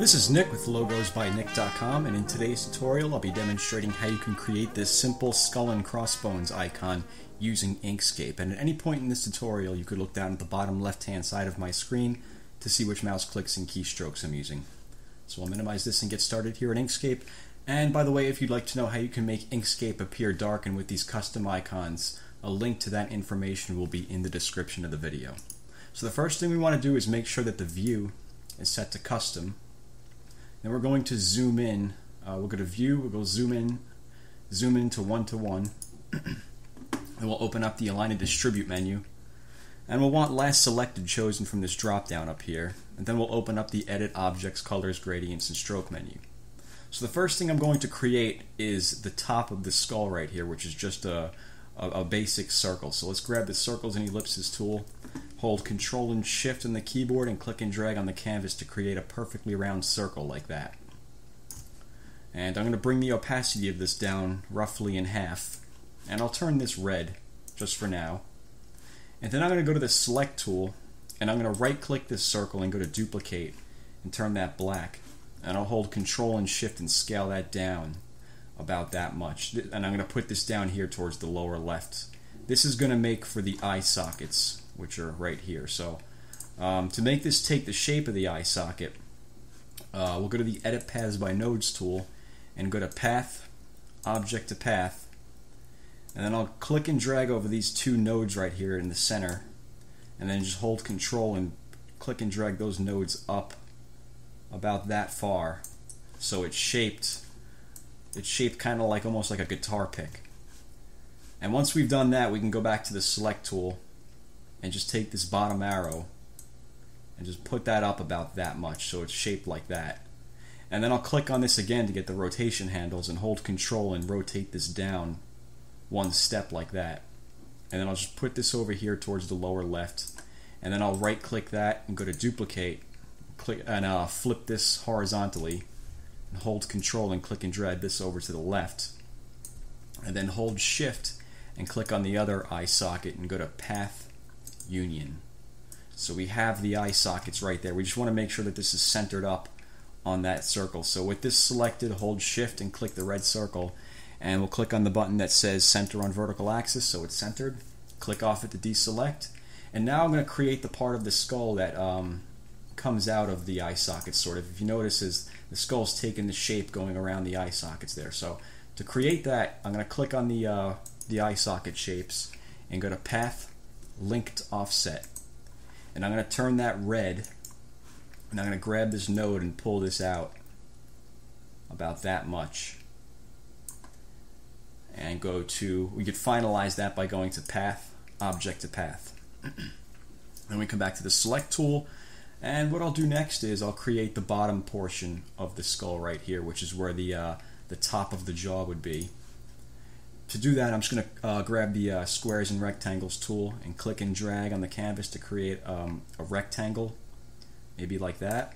This is Nick with logosbynick.com and in today's tutorial I'll be demonstrating how you can create this simple skull and crossbones icon using Inkscape. And at any point in this tutorial you could look down at the bottom left hand side of my screen to see which mouse clicks and keystrokes I'm using. So I'll minimize this and get started here in Inkscape. And by the way, if you'd like to know how you can make Inkscape appear dark and with these custom icons, a link to that information will be in the description of the video. So the first thing we want to do is make sure that the view is set to custom. Then we're going to zoom in. Uh, we'll go to view, we'll go zoom in, zoom in to one to one. then we'll open up the align and distribute menu. And we'll want last selected chosen from this drop down up here. And then we'll open up the edit objects, colors, gradients, and stroke menu. So the first thing I'm going to create is the top of the skull right here, which is just a, a, a basic circle. So let's grab the circles and ellipses tool Hold Control and Shift on the keyboard and click and drag on the canvas to create a perfectly round circle like that. And I'm going to bring the opacity of this down roughly in half. And I'll turn this red, just for now. And then I'm going to go to the Select tool, and I'm going to right click this circle and go to Duplicate, and turn that black. And I'll hold Control and Shift and scale that down about that much. And I'm going to put this down here towards the lower left. This is going to make for the eye sockets which are right here. So um, to make this take the shape of the eye socket, uh, we'll go to the Edit Paths by Nodes tool and go to Path, Object to Path, and then I'll click and drag over these two nodes right here in the center, and then just hold Control and click and drag those nodes up about that far, so it's shaped. It's shaped kind of like almost like a guitar pick. And once we've done that, we can go back to the Select tool and just take this bottom arrow and just put that up about that much so it's shaped like that. And then I'll click on this again to get the rotation handles and hold control and rotate this down one step like that. And then I'll just put this over here towards the lower left. And then I'll right click that and go to duplicate click and uh, flip this horizontally and hold control and click and drag this over to the left. And then hold shift and click on the other eye socket and go to path union. So we have the eye sockets right there. We just want to make sure that this is centered up on that circle. So with this selected, hold shift and click the red circle and we'll click on the button that says center on vertical axis so it's centered. Click off it to deselect. And now I'm going to create the part of the skull that um, comes out of the eye sockets sort of. If you notice is the skull's taking the shape going around the eye sockets there. So to create that, I'm going to click on the, uh, the eye socket shapes and go to Path linked offset. And I'm going to turn that red, and I'm going to grab this node and pull this out about that much. And go to, we could finalize that by going to path, object to path. then we come back to the select tool, and what I'll do next is I'll create the bottom portion of the skull right here, which is where the, uh, the top of the jaw would be. To do that, I'm just going to uh, grab the uh, squares and rectangles tool and click and drag on the canvas to create um, a rectangle, maybe like that.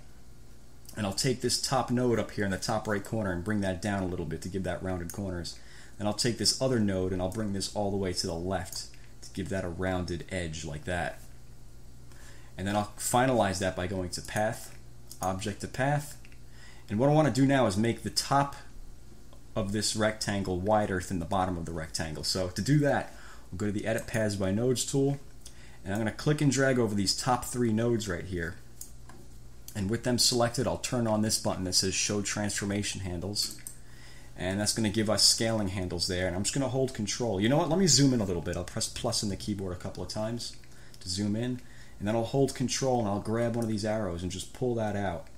And I'll take this top node up here in the top right corner and bring that down a little bit to give that rounded corners. And I'll take this other node and I'll bring this all the way to the left to give that a rounded edge like that. And then I'll finalize that by going to Path, Object to Path. And what I want to do now is make the top of this rectangle wider than the bottom of the rectangle. So to do that, we'll go to the Edit Paths by Nodes tool, and I'm going to click and drag over these top three nodes right here. And with them selected, I'll turn on this button that says Show Transformation Handles. And that's going to give us scaling handles there. And I'm just going to hold Control. You know what? Let me zoom in a little bit. I'll press plus in the keyboard a couple of times to zoom in. And then I'll hold Control and I'll grab one of these arrows and just pull that out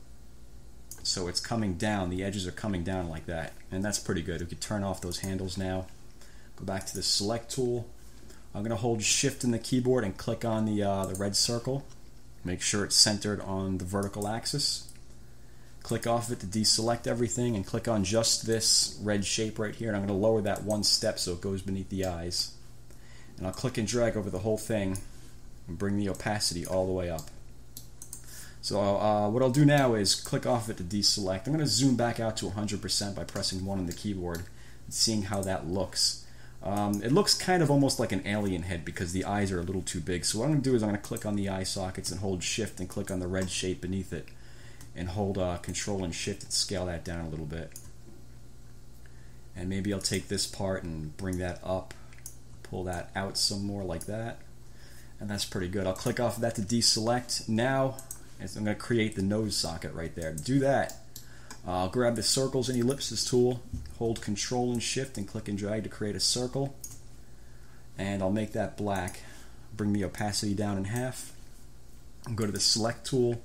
so it's coming down. The edges are coming down like that. And that's pretty good. We could turn off those handles now. Go back to the select tool. I'm going to hold shift in the keyboard and click on the, uh, the red circle. Make sure it's centered on the vertical axis. Click off it to deselect everything and click on just this red shape right here. And I'm going to lower that one step so it goes beneath the eyes. And I'll click and drag over the whole thing and bring the opacity all the way up so uh, what I'll do now is click off it to deselect. I'm going to zoom back out to 100% by pressing 1 on the keyboard and seeing how that looks. Um, it looks kind of almost like an alien head because the eyes are a little too big. So what I'm going to do is I'm going to click on the eye sockets and hold shift and click on the red shape beneath it. and hold uh, Control and Shift and scale that down a little bit. And maybe I'll take this part and bring that up, pull that out some more like that. And that's pretty good. I'll click off of that to deselect. Now, I'm going to create the nose socket right there. To do that, I'll grab the circles and ellipses tool, hold Control and Shift and click and drag to create a circle. And I'll make that black. Bring the opacity down in half. Go to the select tool,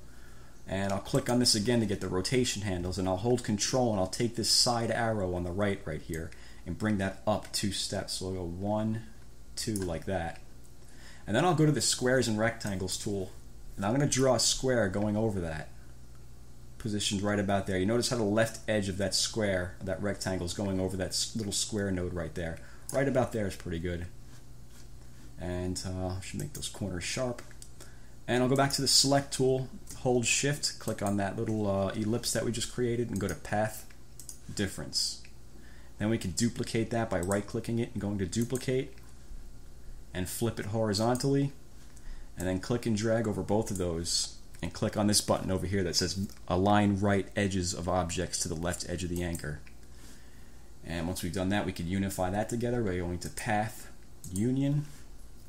and I'll click on this again to get the rotation handles and I'll hold control and I'll take this side arrow on the right right here and bring that up two steps so I'll go one two like that and then I'll go to the squares and rectangles tool and I'm going to draw a square going over that positioned right about there. You notice how the left edge of that square that rectangle is going over that little square node right there. Right about there is pretty good. And uh, should make those corners sharp. And I'll go back to the select tool hold shift, click on that little uh, ellipse that we just created and go to path difference. Then we can duplicate that by right clicking it and going to duplicate and flip it horizontally and then click and drag over both of those and click on this button over here that says align right edges of objects to the left edge of the anchor. And once we've done that, we can unify that together by going to Path, Union,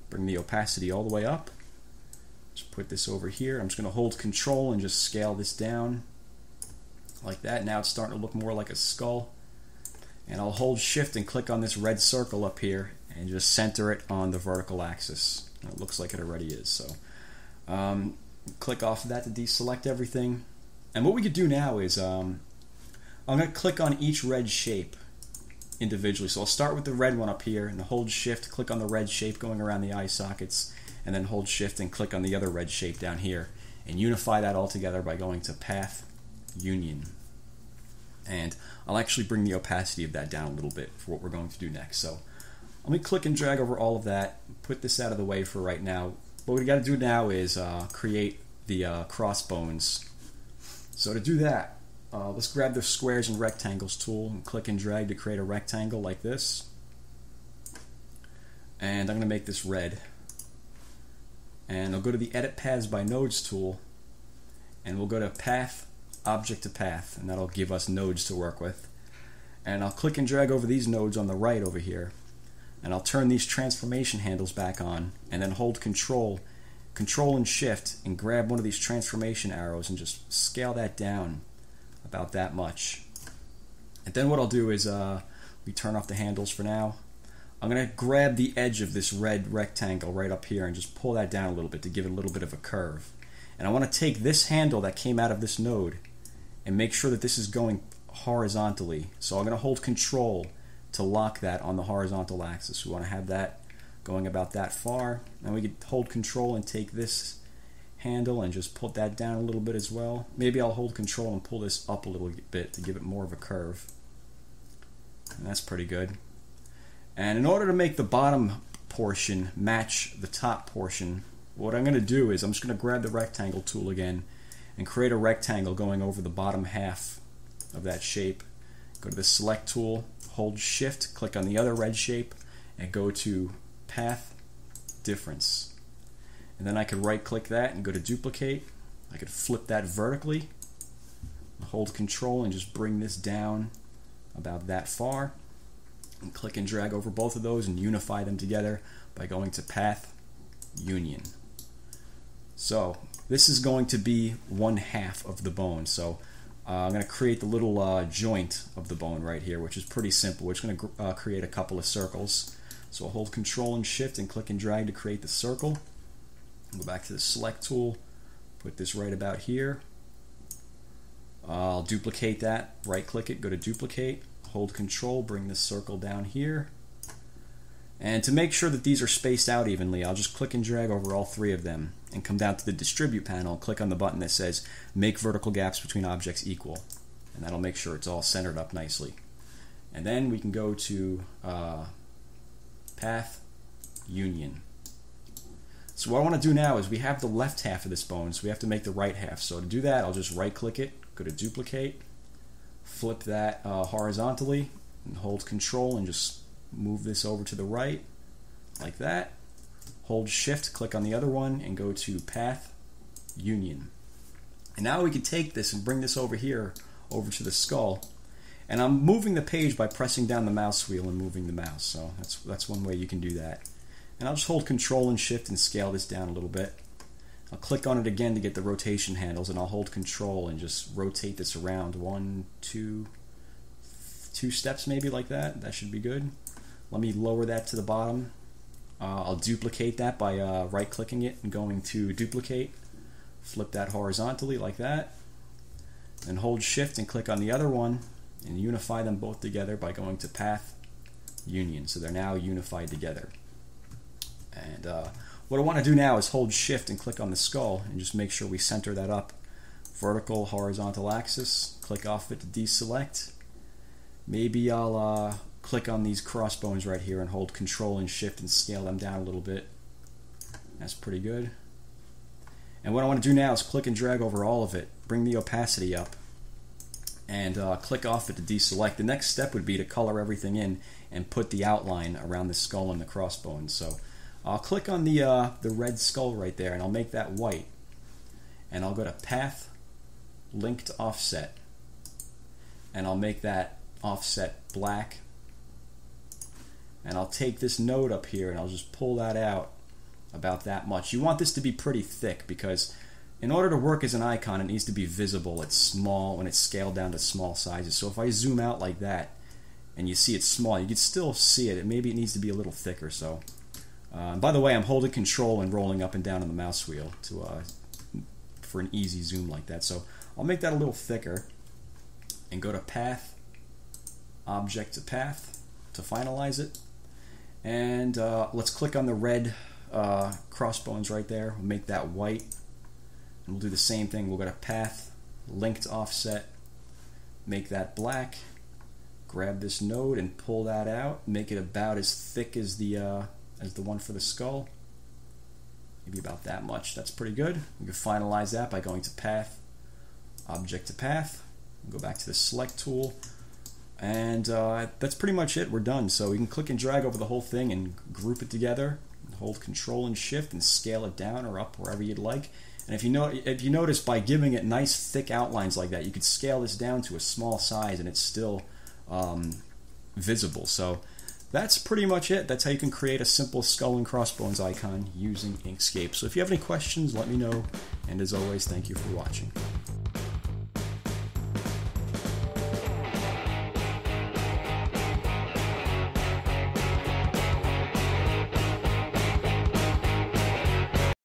bring the opacity all the way up, just put this over here. I'm just going to hold control and just scale this down like that. Now it's starting to look more like a skull. And I'll hold shift and click on this red circle up here and just center it on the vertical axis. It looks like it already is. So um, click off of that to deselect everything. And what we could do now is um, I'm going to click on each red shape individually. So I'll start with the red one up here and hold shift, click on the red shape going around the eye sockets and then hold shift and click on the other red shape down here and unify that all together by going to path union and I'll actually bring the opacity of that down a little bit for what we're going to do next so let me click and drag over all of that. Put this out of the way for right now. What we got to do now is uh, create the uh, crossbones. So to do that uh, let's grab the squares and rectangles tool and click and drag to create a rectangle like this. And I'm going to make this red. And I'll go to the Edit Paths by Nodes tool and we'll go to Path, Object to Path and that'll give us nodes to work with. And I'll click and drag over these nodes on the right over here and I'll turn these transformation handles back on and then hold Control, Control and Shift and grab one of these transformation arrows and just scale that down about that much. And then what I'll do is uh, we turn off the handles for now I'm going to grab the edge of this red rectangle right up here and just pull that down a little bit to give it a little bit of a curve. And I want to take this handle that came out of this node and make sure that this is going horizontally. So I'm going to hold control to lock that on the horizontal axis. We want to have that going about that far. And we can hold control and take this handle and just put that down a little bit as well. Maybe I'll hold control and pull this up a little bit to give it more of a curve. And that's pretty good. And in order to make the bottom portion match the top portion, what I'm going to do is I'm just going to grab the rectangle tool again and create a rectangle going over the bottom half of that shape. Go to the select tool, hold shift, click on the other red shape, and go to path difference. And then I could right click that and go to duplicate. I could flip that vertically, hold control and just bring this down about that far and click and drag over both of those and unify them together by going to Path Union. So this is going to be one half of the bone. So uh, I'm going to create the little uh, joint of the bone right here, which is pretty simple. We're just going to uh, create a couple of circles. So I'll hold Control and Shift and click and drag to create the circle. Go back to the Select tool, put this right about here. I'll duplicate that, right click it, go to Duplicate, hold control, bring this circle down here. And to make sure that these are spaced out evenly, I'll just click and drag over all three of them and come down to the distribute panel, click on the button that says make vertical gaps between objects equal. And that'll make sure it's all centered up nicely. And then we can go to uh, path union. So what I want to do now is we have the left half of this bone, so we have to make the right half. So to do that, I'll just right click it, go to duplicate, flip that uh, horizontally and hold control and just move this over to the right like that. Hold shift, click on the other one and go to path union. And now we can take this and bring this over here, over to the skull. And I'm moving the page by pressing down the mouse wheel and moving the mouse. So that's, that's one way you can do that. And I'll just hold Control and Shift and scale this down a little bit. I'll click on it again to get the rotation handles, and I'll hold Control and just rotate this around one, two, two steps maybe like that. That should be good. Let me lower that to the bottom. Uh, I'll duplicate that by uh, right-clicking it and going to Duplicate. Flip that horizontally like that. And hold Shift and click on the other one and unify them both together by going to Path Union. So they're now unified together. And uh, what I want to do now is hold shift and click on the skull and just make sure we center that up. Vertical, horizontal axis, click off it to deselect. Maybe I'll uh, click on these crossbones right here and hold control and shift and scale them down a little bit. That's pretty good. And what I want to do now is click and drag over all of it, bring the opacity up, and uh, click off it to deselect. The next step would be to color everything in and put the outline around the skull and the crossbones. So I'll click on the, uh, the red skull right there and I'll make that white. And I'll go to Path, Linked Offset. And I'll make that offset black. And I'll take this node up here and I'll just pull that out about that much. You want this to be pretty thick because in order to work as an icon, it needs to be visible. It's small when it's scaled down to small sizes. So if I zoom out like that and you see it's small, you can still see it. Maybe it needs to be a little thicker. So uh, by the way, I'm holding control and rolling up and down on the mouse wheel to uh, for an easy zoom like that. So I'll make that a little thicker and go to Path, Object to Path to finalize it. And uh, let's click on the red uh, crossbones right there. We'll make that white. And we'll do the same thing. We'll go to Path, Linked Offset, make that black. Grab this node and pull that out. Make it about as thick as the uh, as the one for the skull. Maybe about that much. That's pretty good. We can finalize that by going to Path, Object to Path. We'll go back to the Select tool. And uh, that's pretty much it. We're done. So we can click and drag over the whole thing and group it together. Hold Control and Shift and scale it down or up wherever you'd like. And if you know, if you notice, by giving it nice thick outlines like that, you could scale this down to a small size and it's still um, visible. So that's pretty much it. That's how you can create a simple skull and crossbones icon using Inkscape. So if you have any questions, let me know. And as always, thank you for watching.